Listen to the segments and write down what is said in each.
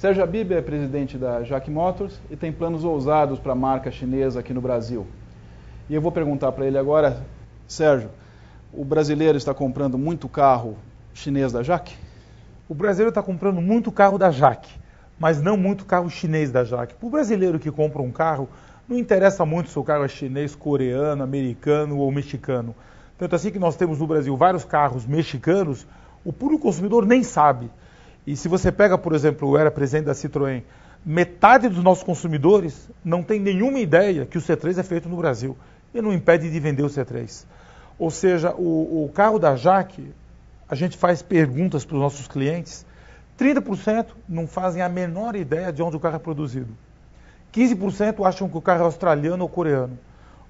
Sérgio Habib é presidente da Jack Motors e tem planos ousados para a marca chinesa aqui no Brasil. E eu vou perguntar para ele agora, Sérgio, o brasileiro está comprando muito carro chinês da Jack? O brasileiro está comprando muito carro da Jack, mas não muito carro chinês da Jack. Para o brasileiro que compra um carro, não interessa muito se o carro é chinês, coreano, americano ou mexicano. Tanto assim que nós temos no Brasil vários carros mexicanos, o puro consumidor nem sabe. E se você pega, por exemplo, eu era presidente da Citroën, metade dos nossos consumidores não tem nenhuma ideia que o C3 é feito no Brasil. E não impede de vender o C3. Ou seja, o, o carro da Jaque, a gente faz perguntas para os nossos clientes, 30% não fazem a menor ideia de onde o carro é produzido. 15% acham que o carro é australiano ou coreano.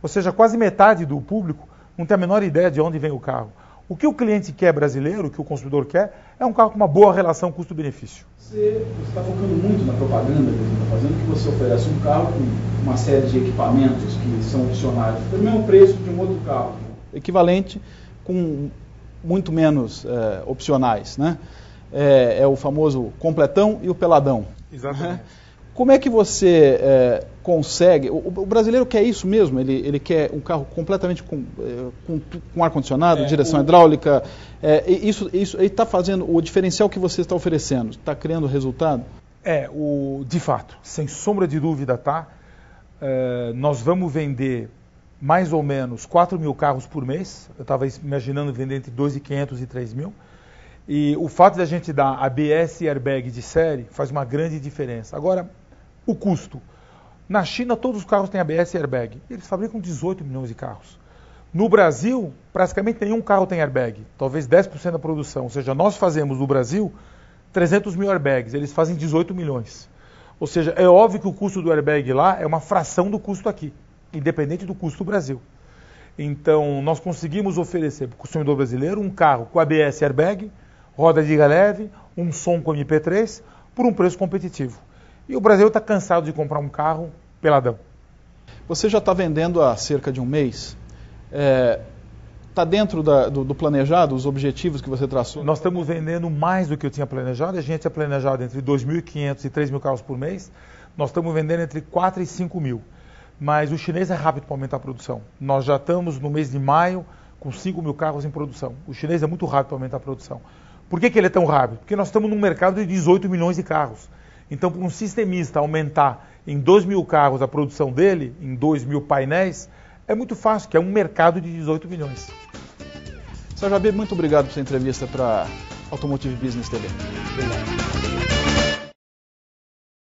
Ou seja, quase metade do público não tem a menor ideia de onde vem o carro. O que o cliente quer brasileiro, o que o consumidor quer, é um carro com uma boa relação custo-benefício. Você está focando muito na propaganda que você está fazendo, que você oferece um carro com uma série de equipamentos que são opcionais, pelo mesmo preço de um outro carro. Equivalente com muito menos é, opcionais. Né? É, é, o famoso completão e o peladão. Exatamente. Né? Como é que você é, consegue? O, o, brasileiro quer isso mesmo? Ele, ele quer um carro completamente com, é, com, com ar-condicionado, é, direção o... hidráulica. É, isso isso está fazendo o diferencial que você está oferecendo? Está criando resultado? É, o, de fato, sem sombra de dúvida, tá. É, nós vamos vender mais ou menos 4 mil carros por mês. Eu estava imaginando vender entre 2.500 e 3 mil. E o fato de a gente dar ABS e airbag de série faz uma grande diferença. Agora, o custo. Na China, todos os carros têm ABS e airbag. Eles fabricam 18 milhões de carros. No Brasil, praticamente nenhum carro tem airbag, talvez 10% da produção. Ou seja, nós fazemos no Brasil 300 mil airbags, eles fazem 18 milhões. Ou seja, é óbvio que o custo do airbag lá é uma fração do custo aqui, independente do custo do Brasil. Então, nós conseguimos oferecer para o consumidor brasileiro um carro com ABS airbag, roda de liga leve, um som com MP3, por um preço competitivo. E o Brasil está cansado de comprar um carro peladão. Você já está vendendo há cerca de um mês. Está é, tá dentro da, do, do, planejado, os objetivos que você traçou? Nós estamos vendendo mais do que eu tinha planejado. A gente tinha planejado entre 2.500 e 3 mil carros por mês. Nós estamos vendendo entre 4 e 5 mil. Mas o chinês é rápido para aumentar a produção. Nós já estamos no mês de maio com 5 mil carros em produção. O chinês é muito rápido para aumentar a produção. Por que, que ele é tão rápido? Porque nós estamos num mercado de 18 milhões de carros. Então, para um sistemista aumentar em 2 mil carros a produção dele, em 2 mil painéis, é muito fácil, que é um mercado de 18 milhões. Sérgio Abib, muito obrigado por sua entrevista para Automotive Business TV. Obrigado.